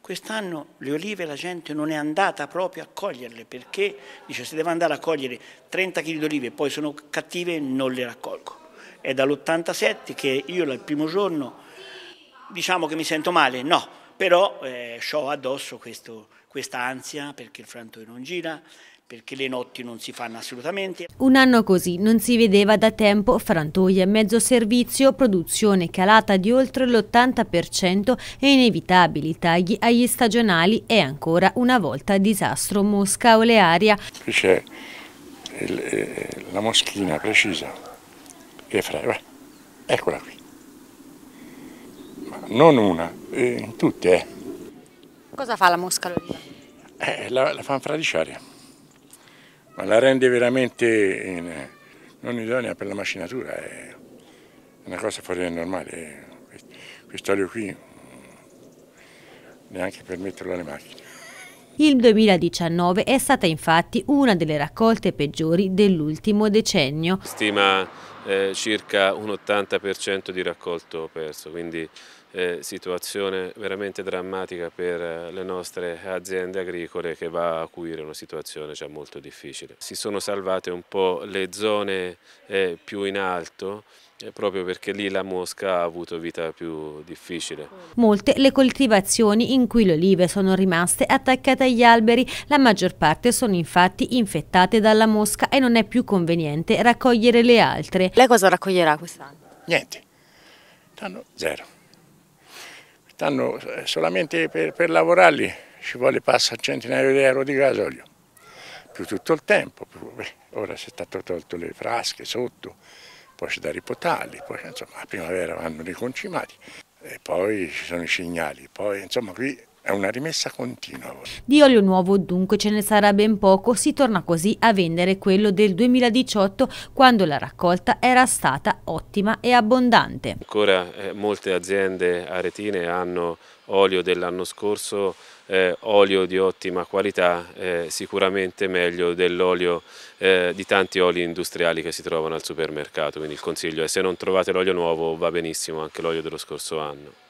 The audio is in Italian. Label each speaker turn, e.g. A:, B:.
A: Quest'anno le olive la gente non è andata proprio a coglierle perché dice se devo andare a cogliere 30 kg di olive e poi sono cattive non le raccolgo. È dall'87 che io il primo giorno diciamo che mi sento male, no, però eh, ho addosso questa ansia perché il frantoio non gira, perché le notti non si fanno assolutamente.
B: Un anno così non si vedeva da tempo frantoia, mezzo servizio, produzione calata di oltre l'80% e inevitabili tagli agli stagionali e ancora una volta disastro Mosca Olearia.
C: Qui c'è eh, la moschina precisa, che fra... eccola qui. Ma non una, eh, in tutte. Eh.
B: Cosa fa la mosca l'oliva?
C: Eh, la, la fanno fradiciare ma la rende veramente in, non idonea per la macinatura, è una cosa fuori del normale. Quest'olio qui neanche per metterlo alle macchine.
B: Il 2019 è stata infatti una delle raccolte peggiori dell'ultimo decennio.
D: Stima eh, circa un 80% di raccolto perso, quindi eh, situazione veramente drammatica per eh, le nostre aziende agricole che va a acuire una situazione già molto difficile. Si sono salvate un po' le zone eh, più in alto eh, proprio perché lì la mosca ha avuto vita più difficile.
B: Molte le coltivazioni in cui le olive sono rimaste attaccate agli alberi, la maggior parte sono infatti infettate dalla mosca e non è più conveniente raccogliere le altre. Lei cosa raccoglierà quest'anno?
C: Niente, Tanno zero. Quest'anno eh, solamente per, per lavorarli ci vuole passa centinaio di euro di gasolio, più tutto il tempo, più, beh, ora si è stato tolto le frasche sotto, poi c'è da ripotarli, poi insomma a primavera vanno riconcimati e poi ci sono i cignali, poi insomma qui è una rimessa continua.
B: Di olio nuovo dunque ce ne sarà ben poco, si torna così a vendere quello del 2018 quando la raccolta era stata ottima e abbondante.
D: Ancora eh, molte aziende aretine hanno olio dell'anno scorso, eh, olio di ottima qualità, eh, sicuramente meglio dell'olio eh, di tanti oli industriali che si trovano al supermercato, quindi il consiglio è se non trovate l'olio nuovo va benissimo anche l'olio dello scorso anno.